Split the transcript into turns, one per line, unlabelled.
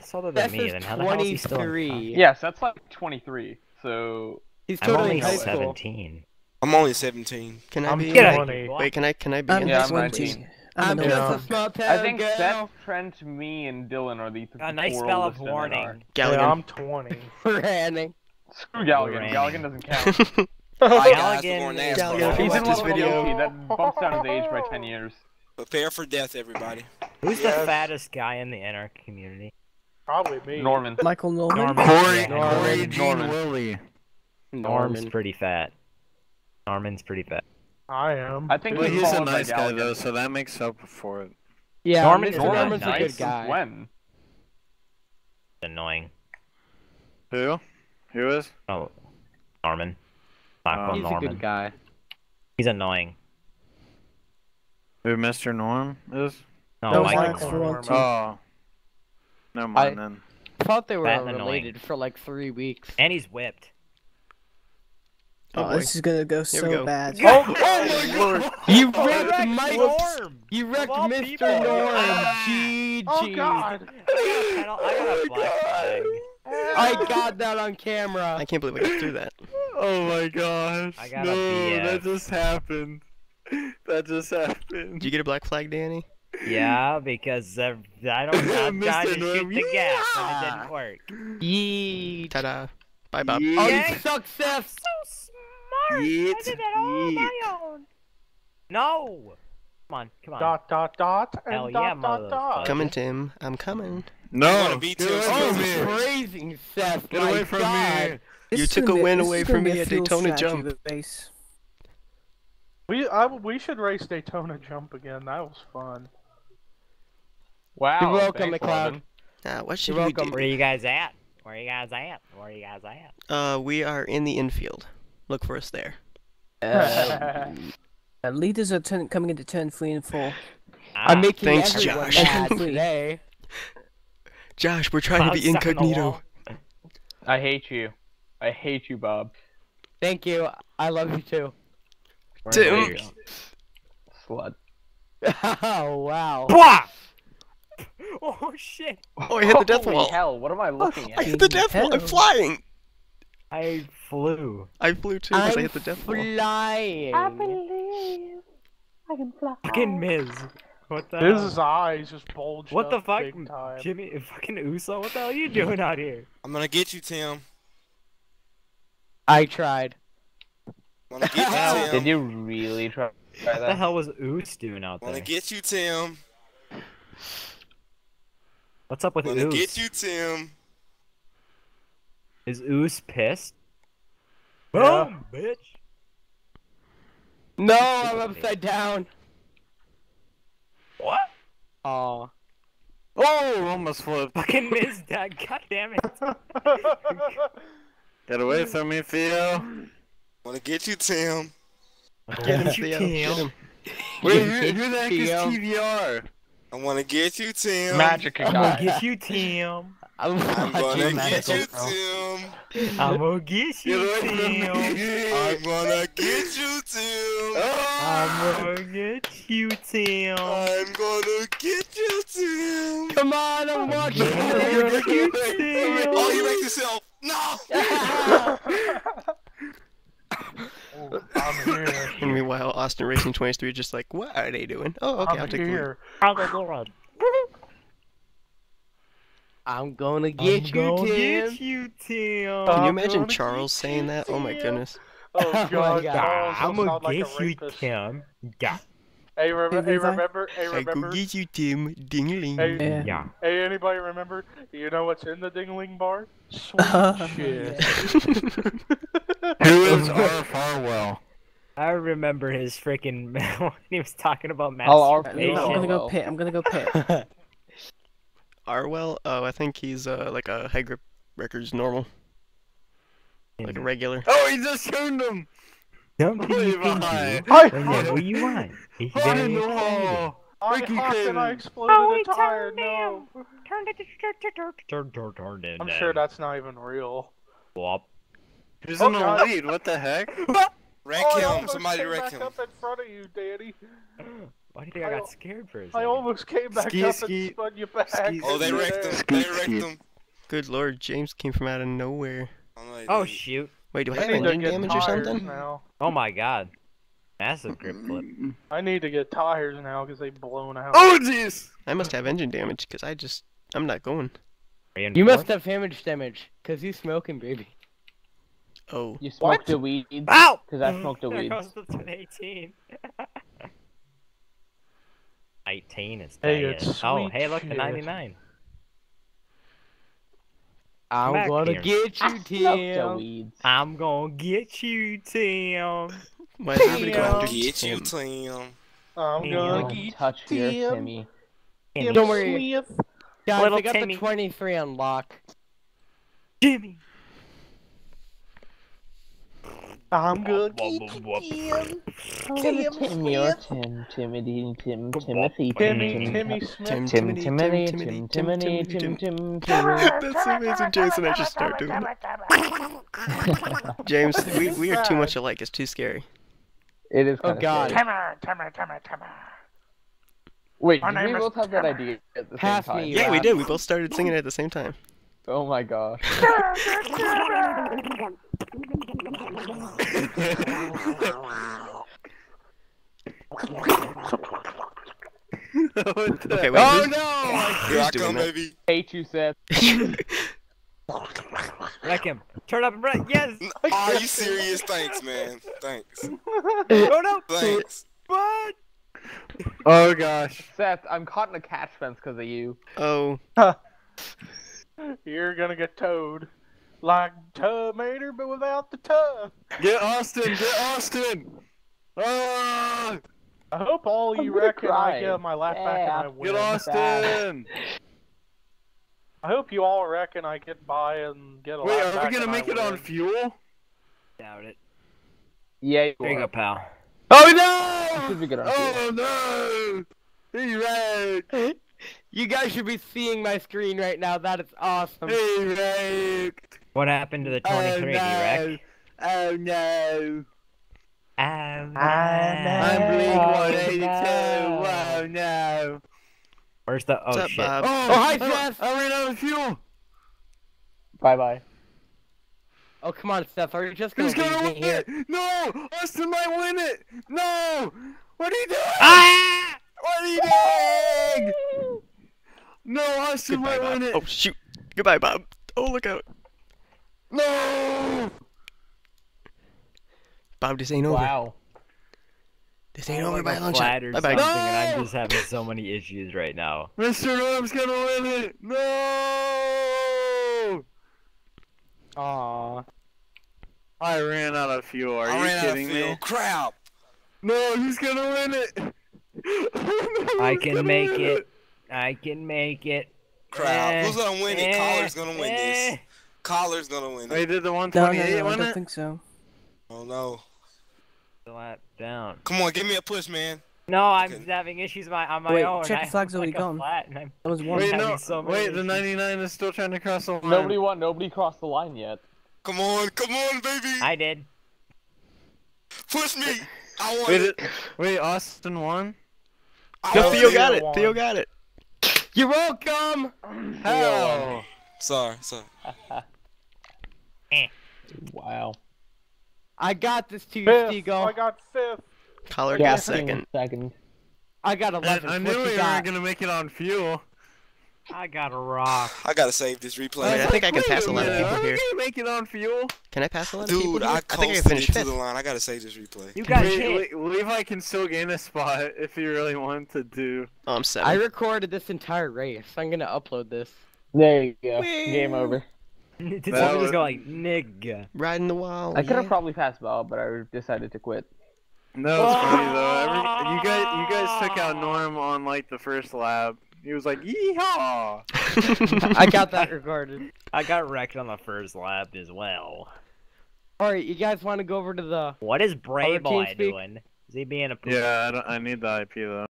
That's older than
Steph
me. Then how the hell is he still
23.
Yes, that's like 23. So
He's
I'm
totally
only
high school.
17.
I'm only 17.
Can I
I'm
be?
Get out of
20.
Wait, can I? Can I be?
I'm
in
Yeah,
this?
I'm
20.
19.
I'm
I'm just
no.
a small town
I think
girl.
Seth, Trent, me, and Dylan are the th-
A nice
four
spell of
oldest in NR.
warning.
Yeah,
Galligan.
I'm 20.
Ranning.
Screw Galligan.
Randy.
Galligan doesn't count.
Alright, guys,
Galligan
we're going
is-
nasty.
Galligan, if you
He's
watch
in
this
level
video-
That bumps down his age by 10 years.
Prepare for death, everybody.
Who's
Yes.
the fattest guy in the NR community?
Probably me.
Norman.
Michael Norman.
Norman.
Corey,
Norman.
Corey Gene
Norman.
Willie.
Norm's
Norman.
pretty fat. Norman's pretty fat.
I am.
I think
Well,
he's,
he's a nice guy though, so that makes up for it.
Yeah,
Norman
Mr.
is
Norman's a
nice.
good guy.
when?
Annoying.
Who? Who is?
Oh, Norman. Michael oh.
He's a good guy.
He's annoying.
Who Mr. Norm is?
No,
That was
Michael.
Alex for
Norman.
one, too.
Oh. Never mind then.
I thought they were
Fat and annoying.
related for like three weeks.
And he's whipped.
Oh,
Oh, this is gonna go
we
so
go.
bad.
Oh, my god! You wrecked
wrecked
Mike!
Norm!
You wrecked Mr.
people.
Norm!
Ah.
GG!
Oh god!
I got a, I got a black flag.
I got that on camera.
I can't believe I got through that.
Oh my gosh.
I got a
no,
BF.
that just happened. That just happened.
Did you get a black flag, Danny?
Yeah, because uh, I don't have
Mr.
time to shoot
Norm,
the gas and it didn't work.
Yeet.
Ta-da. Bye, Bob.
Oh, you suck, Seth!
So smart!
Yeet,
I did that all on my own. No! Come on, come on.
Dot dot dot and
Hell
dot
yeah,
dot dot.
Coming, Tim. I'm coming.
No,
wanna beat
get
you.
away
Oh,
from me.
praising Seth!
Get
my
away from
God.
me.
This
You took a win away from me at Daytona
strategy
Jump.
base.
We I, we should race Daytona Jump again. That was fun.
Wow.
You're welcome,
thanks,
McLeod.
Robin.
Ah, what should
You're
we
welcome.
Where
do?
you guys at? Where are you guys at? Where are you guys at?
Uh, we are in the infield. Look for us there.
Uh, uh, leaders are turn, coming into turn three and four.
I'm
Ah,
making
Thanks,
everyone
Josh.
today.
Josh, we're trying to be
Cloud stuck in the
incognito.
I hate you. I hate you, Bob.
Thank you. I love you too.
We're
Tim.
Slut.
oh wow.
Bwah! Oh shit!
Oh, I hit the death
Holy
wall.
hell, what am I oh, looking
I hit the death wall. I'm flying.
I flew.
I flew too because I hit the death wall.
flying.
I believe I can fly.
Fucking Miz. What the
His
hell?
eyes just bulged
What the fuck?
big time.
Jimmy, fucking Uso, what the hell are you doing out here?
I'm gonna get you, Tim.
I tried.
I'm gonna get you, Tim.
Did you really try, try
What the hell was Oos doing out there?
I'm gonna get you, Tim.
What's up with
I'm gonna
Oos?
get you, Tim.
Is Oos pissed?
Yeah.
Boom, bitch!
No, I'm upside down.
What?
Oh.
Oh, almost flipped.
Fucking missed dad, god damn it.
Get away from me, Theo.
I'm gonna get you, Tim.
Get him,
You
Theo.
can't.
Get him.
Wait, who, who the heck is
Theo.
TVR?
I wanna get you, Tim.
Magic
I'm gonna get you, Tim.
I'm,
I'm gonna
watching
get you, Tim.
I'm gonna get
Get
you, Tim.
I'm gonna get you, Tim.
Ah!
I'm gonna get you, Tim.
I'm gonna get you, Tim.
Come on, I'm watching.
I'm gonna get you,
Oh, you wrecked yourself. No.
I'm here.
And meanwhile, Austin Racing 23 just like, what are they doing? Oh, okay, I'll
I'm
take the lead.
here.
I'm gonna run.
I'm gonna get
I'm
you,
gonna
Tim.
get you, Tim.
Can you imagine Charles saying
you,
that? Oh my goodness.
Oh
Oh my
god,
God.
I'm gonna
sound like
get you. Tim. Yeah,
Hey, rem-
Hey,
remember?
hey,
remember? Hey,
I go
remember?
get you, Tim. Ding-a-ling.
Hey,
Yeah.
yeah.
hey, anybody remember? You know what's in the dingling bar? Sweet shit.
Who is R. Farwell?
I remember his freaking when he was talking about
I'll arc
I'm gonna go pit. I'm gonna go pit.
Arwell? Oh, I think he's uh, like a high grip records normal. Like a regular.
Oh, he just turned him.
Don't be
Levi.
thinking.
Hi,
what do you want? He's
Hot
very
in the wall.
I,
Ricky
Austin, I
Craven.
exploded
Oh,
a
he
tire.
turned
No.
Turn it, turn, turn, turn, turn, turn it
I'm sure that's not even real.
Whop.
Who's
Oh,
in the lead? What the heck?
Wreck
oh, it
him.
almost
Somebody
came
wreck
back
him.
up in front of you, Danny.
Why do you think I
I
got scared for a
I
second?
I almost came back
Ski,
up
ski.
and spun you back.
Ski.
Oh, they
You
wrecked him.
Skeet,
They wrecked him.
Good lord, James came from out of nowhere.
I'm
Oh shoot!
Wait, do I
I
have
need to
engine
get
damage or
tires
something?
now.
Oh my god! Massive grip flip.
I need to get tires now because they've blown out.
Oh jeez.
I must have engine damage because I just I'm not going.
You,
You must have damage damage, cause you smoking, baby.
Oh,
You smoked the weeds.
Ow!
Because I smoked the
There
weeds.
goes the 18. 18 is
Hey,
dead.
it's
Oh, hey, look, the 99.
I'm
Back
gonna
here.
get you,
Smoked
Tim.
I'm gonna get you, Tim.
why is everybody
Damn.
going after
Get you,
Tim?
Tim.
I'm
Yeah.
gonna get
touch your
Tim.
Timmy.
Timmy.
Don't worry.
Smith.
Guys,
Little
I got
Timmy.
the 23 on lock.
Jimmy.
I'm gonna
Whoop,
get
whoop,
you,
whoop.
Tim.
Timmy,
Tim
Timmy, or
Smith.
Tim, Timothy, Tim,
Whoop,
Timothy,
whoop.
Timmy,
Tim,
Timmy Smith.
Tim,
Tim,
Timothy,
Timothy,
Tim,
Tim,
Timothy,
Timothy,
Tim,
Tim, Tim,
That's amazing, Jason. I should start doing it. James, we, we are too much alike. It's too scary.
It is
Oh,
kinda
God.
scary.
Timmer, Timmer, Timmer, Timmer.
Wait,
My
did we
name is
both have that
Timmer.
idea at the
Pass
same time?
me,
Yeah, we
Rob.
did. We both started singing it at the same time.
Oh my gosh.
Okay, wait.
Oh
who's,
no!
Here I come, baby.
Hate you, Seth.
Wreck him. Turn up and run. Yes.
Are you serious? Thanks, man. Thanks.
oh no.
Thanks.
What?
Oh gosh.
Seth, I'm caught in a catch fence because of you.
oh,
You're gonna get towed. Like tomato, but without the toe.
Get Austin. Get Austin. Ah!
I hope all
I'm
you
gonna
reckon I
cry.
get my laugh back and I win.
Get Austin.
I hope you all reckon I get by and get a
Wait,
laugh
are we gonna
and I
make it on fuel?
Doubt it.
Yeah, you
There you
are.
go, pal.
Oh no!
be good on fuel.
Oh no! He wrecked.
You guys should be seeing my screen right now. That is awesome.
He wrecked.
What happened to the 23?
Oh
Did you wreck?
no! Oh no!
I'm
I'm
Oh, no.
Wow, no!
Where's the? Oh
up,
shit.
Bob?
Uh,
Oh, hi,
I-
Seth.
I ran out of fuel.
Bye bye.
Oh, come on, Steph. Are you just gonna
Who's
leave
gonna
me
win
here?
it? No! Austin might win it! No! What are you doing?
Ah!
What are you doing? No, Austin
Goodbye,
might
Bob.
win it.
Oh shoot! Goodbye, Bob. Oh look out!
No!
Bob, this ain't over.
Wow.
This ain't over by
a
lunch.
flat or
Bye bye.
something, and I'm
No!
just having so many issues right now.
Mr. Norm's gonna win it! No!
Aw.
I ran out of fuel. Are
I
you
ran out of
kidding
fuel.
me?
Crap.
No, he's gonna win it!
I can
gonna
make
win
it. I can make it.
Crap.
Eh,
Who's gonna win it?
eh,
Collar's gonna win
eh.
this. Collar's gonna win
They did the
No, no,
128
no, I don't
it?
think so.
Oh no.
Lap down.
Come on, give me a push, man.
No, I'm
Okay.
having issues my, on my
Wait,
own.
check the flag's
look
already
like
gone.
I'm
That was one.
Wait, no.
so many
Wait, the 99 is still trying to cross the line.
Nobody won. Nobody crossed the line yet.
Come on, come on, baby.
I did.
Push me. I want
Wait,
it.
it, wait, Austin won?
I
No, Theo got it.
Zero
Theo got it.
You're welcome.
How?
Sorry, sorry.
Wow.
I got this to you,
Fifth.
Seagull.
I got fifth.
Collar
Yeah,
got second.
Second.
I got
I,
11.
I
what
knew
you
we weren't gonna make it on fuel.
I got a rock.
I gotta save this
Wait,
replay.
I think I can pass a lot of people
are we
here.
gonna make it on fuel?
Can I pass a lot of people
Dude. I
I think I
coasted
finished
to the line. I gotta save this replay.
You got
Wait,
hit.
Le- Levi can still gain a spot if he really wanted to do.
Oh, I'm
I recorded this entire race. I'm gonna upload this.
There you go. Game over.
Did someone just go like, nigga?
Riding the wall.
I could have
yeah.
probably passed Bob, but I decided to quit.
No, it's funny though. Every, you guys, you guys took out Norm on like the first lap. He was like, "Yeehaw!"
I got that recorded.
I got wrecked on the first lap as well.
Alright, you guys want to go over to the.
What is Bray Boy doing? Is he being a poop?
Yeah, I, don't, I need the IP though.